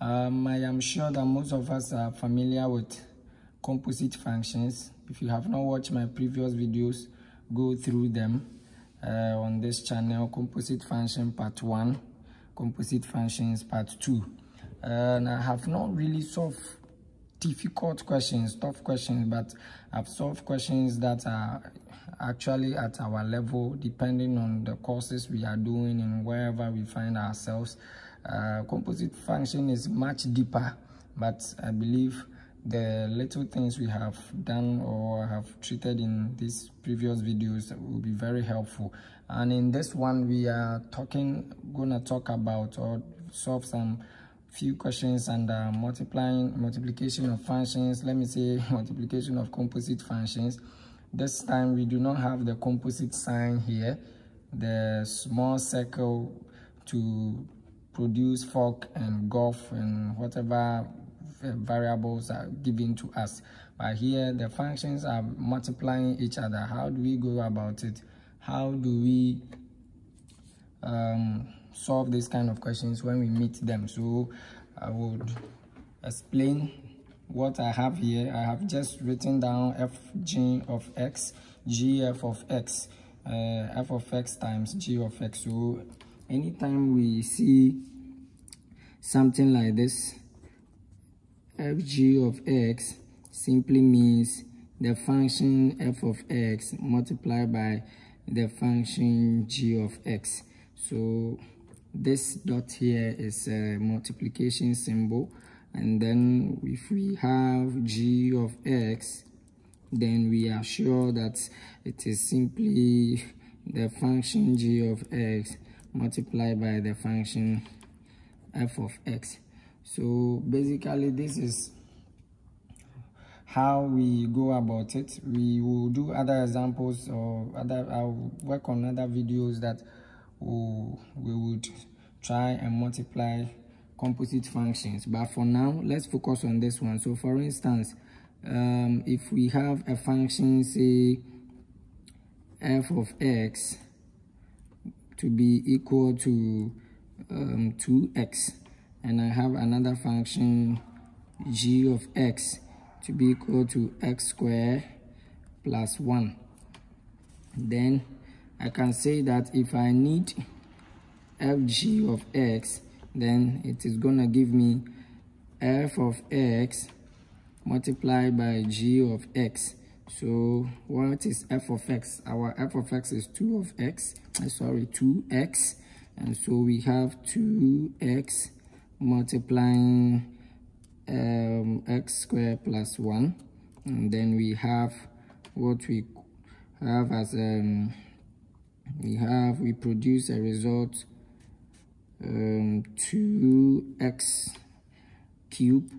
Um, I am sure that most of us are familiar with composite functions. If you have not watched my previous videos, go through them uh, on this channel. Composite function part 1, composite functions part 2. Uh, and I have not really solved difficult questions, tough questions, but I've solved questions that are actually at our level depending on the courses we are doing and wherever we find ourselves. Uh, composite function is much deeper, but I believe the little things we have done or have treated in these previous videos will be very helpful. And in this one, we are talking, gonna talk about or solve some few questions and uh, multiplying multiplication of functions. Let me say multiplication of composite functions. This time we do not have the composite sign here. The small circle to produce fork and golf and whatever variables are given to us. But here the functions are multiplying each other. How do we go about it? How do we um, solve these kind of questions when we meet them? So i would explain what i have here. I have just written down fg of x gf of x uh, f of x times g of x. So anytime we see something like this fg of x simply means the function f of x multiplied by the function g of x. So this dot here is a multiplication symbol. And then if we have g of x then we are sure that it is simply the function g of x multiplied by the function f of x. So basically this is how we go about it. We will do other examples or other i'll work on other videos that we would try and multiply composite functions. But for now let's focus on this one. So for instance um, if we have a function say f of x to be equal to um, 2x and I have another function g of x to be equal to x squared plus 1 then I can say that if I need fg of x, then it is to give me f of x multiplied by g of x. So what is f of x? Our f of x is 2 of x, uh, sorry, 2x. And so we have 2x multiplying um, x squared plus 1. And then we have what we have as um, we have we produce a result um, 2x cube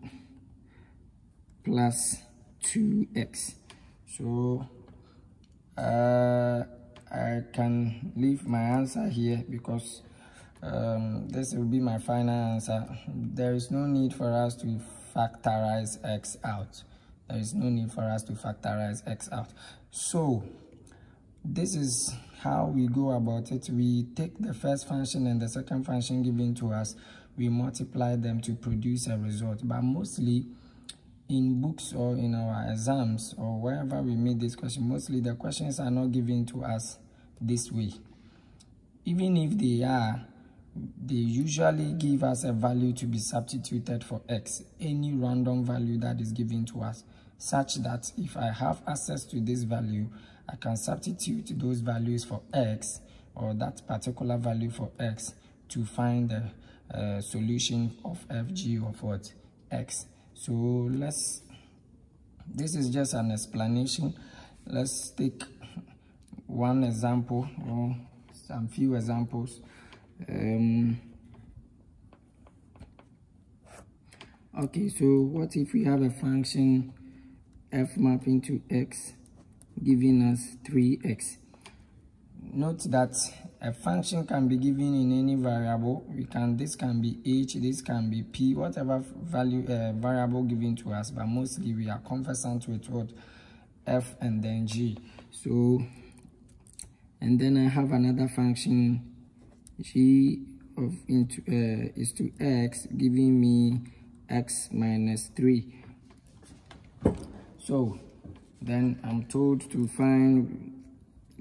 plus 2x so uh, I can leave my answer here because um, this will be my final answer. There is no need for us to factorize x out. There is no need for us to factorize x out. So this is how we go about it. We take the first function and the second function given to us. We multiply them to produce a result. But mostly in books or in our exams or wherever we meet this question mostly the questions are not given to us this way. Even if they are they usually give us a value to be substituted for x any random value that is given to us such that if i have access to this value I can substitute those values for x or that particular value for x to find the uh, solution of fg of what x so let's this is just an explanation let's take one example or some few examples um, okay so what if we have a function f mapping to x giving us 3x. Note that a function can be given in any variable. We can this can be h, this can be p, whatever value uh, variable given to us. But mostly we are conversant with what f and then g. So and then I have another function g of into uh, is to x giving me x minus 3 so then i'm told to find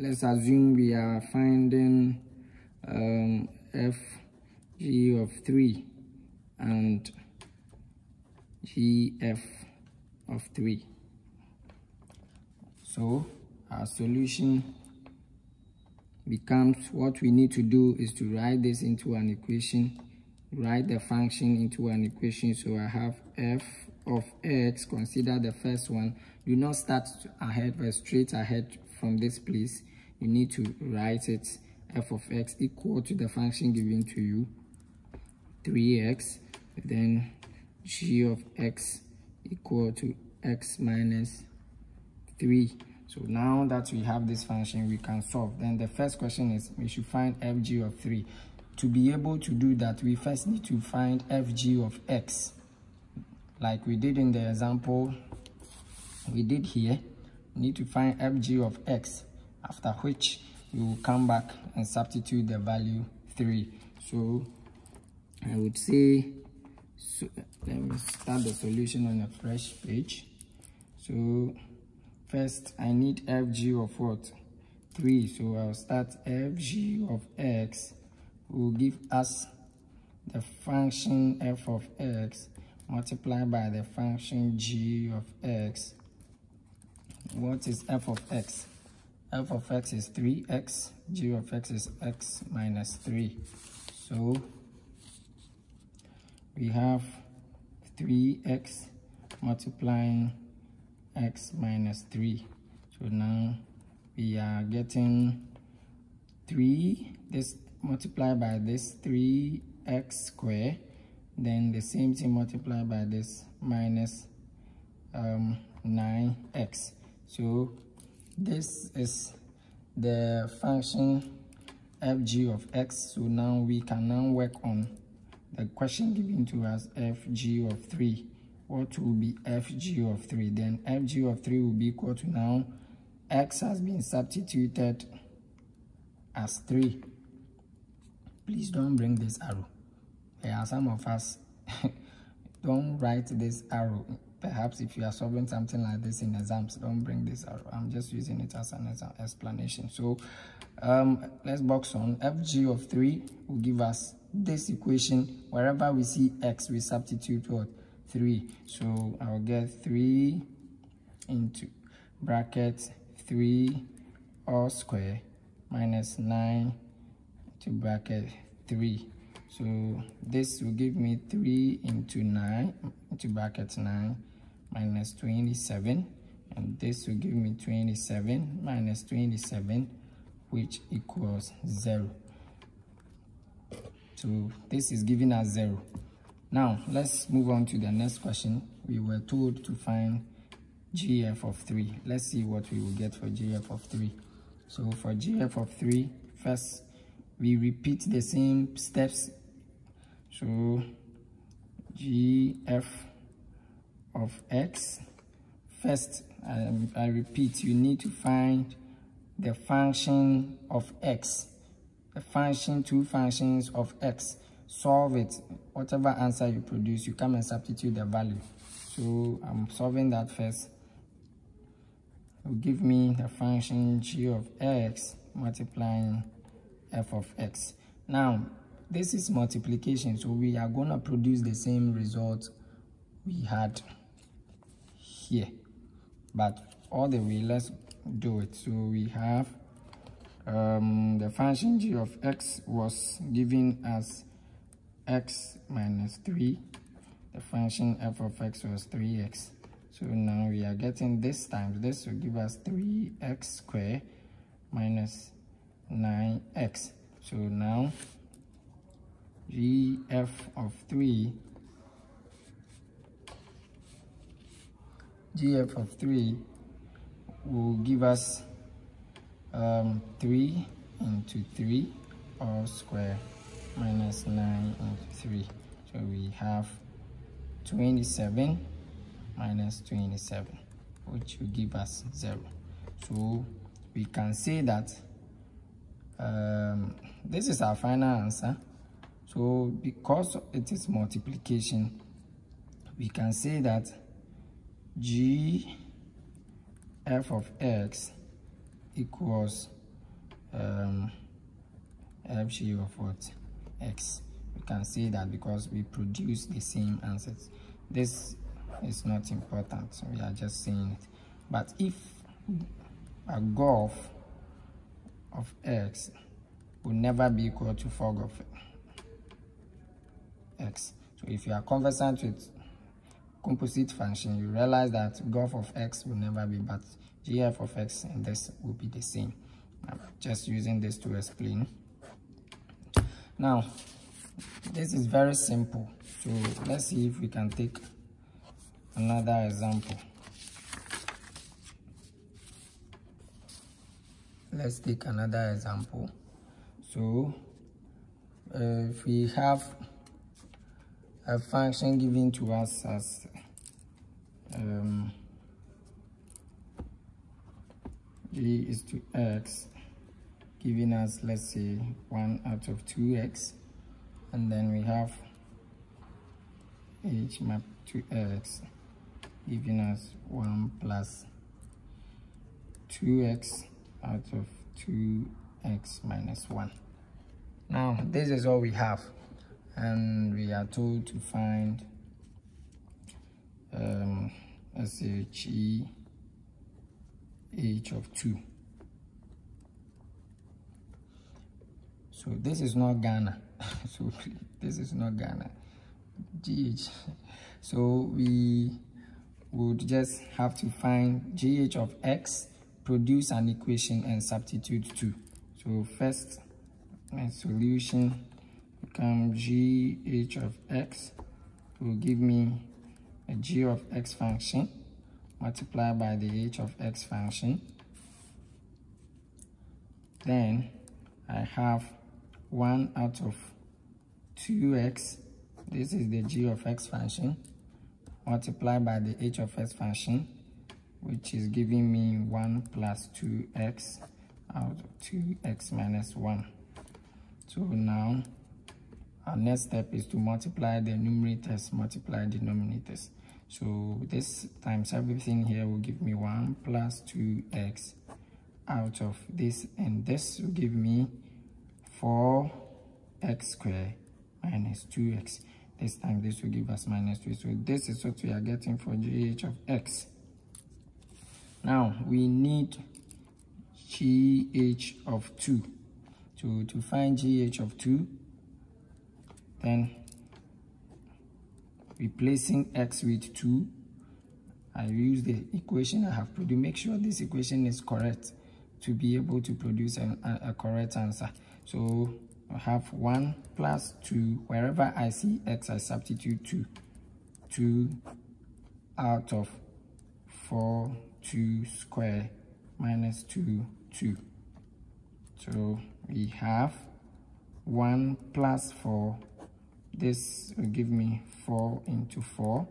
let's assume we are finding um, f g of 3 and gf of 3 so our solution becomes what we need to do is to write this into an equation write the function into an equation. So i have f of x consider the first one. Do not start ahead or straight ahead from this place you need to write it f of x equal to the function given to you 3x then g of x equal to x minus 3 so now that we have this function we can solve. Then the first question is we should find fg of 3 to be able to do that we first need to find fg of x. Like we did in the example we did here need to find fg of x after which you will come back and substitute the value 3 so i would say so let me start the solution on a fresh page. So first i need fg of what? 3 so i'll start fg of x will give us the function f of x multiplied by the function g of x what is f of x? f of x is 3x g of x is x minus 3 so we have 3x multiplying x minus 3 so now we are getting 3 this multiplied by this 3x square then the same thing multiplied by this minus um, 9x so this is the function fg of x. So now we can now work on the question given to us fg of 3 what will be fg of 3 then fg of 3 will be equal to now x has been substituted as 3 please don't bring this arrow. There are some of us don't write this arrow perhaps if you are solving something like this in exams don't bring this arrow i'm just using it as an explanation. So um, let's box on. Fg of 3 will give us this equation. Wherever we see x we substitute what? 3 so i'll get 3 into bracket 3 all square minus 9 to bracket 3 so this will give me 3 into 9 into bracket 9 minus 27 and this will give me 27 minus 27 which equals 0 so this is giving us 0 now let's move on to the next question. We were told to find gf of 3 let's see what we will get for gf of 3 so for gf of 3 first we repeat the same steps. So gf of x. First um, i repeat you need to find the function of x the function two functions of x. Solve it. Whatever answer you produce you come and substitute the value. So i'm solving that first. Will give me the function g of x multiplying f of x. Now this is multiplication so we are going to produce the same result we had here. But all the way let's do it. So we have um, the function g of x was given as x minus 3 the function f of x was 3x so now we are getting this times this. Will give us 3x square minus 9x so now gf of 3 gf of 3 will give us um, 3 into 3 all square minus 9 into 3 so we have 27 minus 27 which will give us 0 so we can say that um, this is our final answer. So because it is multiplication we can say that g f of x equals um, fg of what? X. We can see that because we produce the same answers. This is not important. So we are just seeing it. But if a golf of x will never be equal to 4 of x. So if you are conversant with composite function. You realize that golf of x will never be but gf of x and this will be the same. I'm just using this to explain. Now this is very simple. So let's see if we can take another example. Let's take another example. So uh, if we have a function given to us as um, g is to x giving us let's say 1 out of 2x and then we have h map to x giving us 1 plus 2x out of 2x minus 1 now this is all we have. And we are told to find um, g h of 2 so this is not Ghana. So this is not Ghana. GH so we would just have to find GH of X produce an equation and substitute 2 so first my solution become gh of x will give me a g of x function multiplied by the h of x function. Then I have 1 out of 2x this is the g of x function multiplied by the h of x function which is giving me 1 plus 2x out of 2x minus 1 so now our next step is to multiply the numerators multiply denominators so this times everything here will give me 1 plus 2x out of this and this will give me 4x squared minus 2x this time this will give us minus 2 so this is what we are getting for gh of x. Now we need gh of 2 to to find gh of 2 then replacing x with 2 I use the equation I have produced. Make sure this equation is correct to be able to produce a, a, a correct answer. So I have 1 plus 2 wherever I see x I substitute 2 2 out of 4 2 square minus 2 2 so we have 1 plus 4 this will give me 4 into 4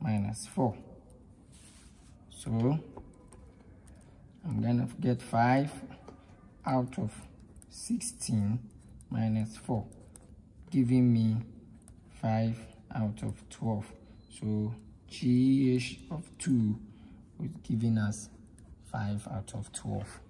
minus 4 so I'm gonna get 5 out of 16 minus 4 giving me 5 out of 12 so GH of 2 is giving us 5 out of 12